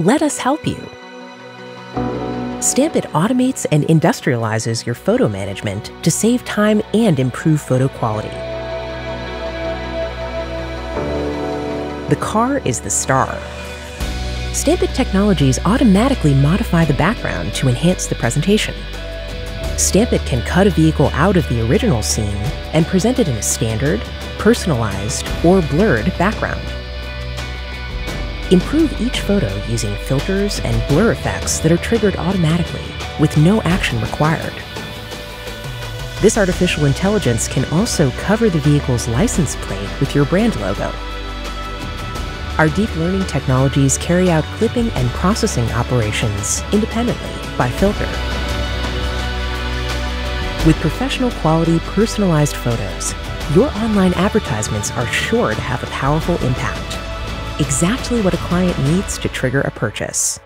Let us help you. Stampyt automates and industrializes your photo management to save time and improve photo quality. The car is the star. Stampyt Technologies automatically modify the background to enhance the presentation. Stampyt can cut a vehicle out of the original scene and present it in a standard, personalized, or blurred background. Improve each photo using filters and blur effects that are triggered automatically with no action required. This artificial intelligence can also cover the vehicle's license plate with your brand logo. Our deep learning technologies carry out clipping and processing operations independently by filter. With professional quality personalized photos, your online advertisements are sure to have a powerful impact exactly what a client needs to trigger a purchase.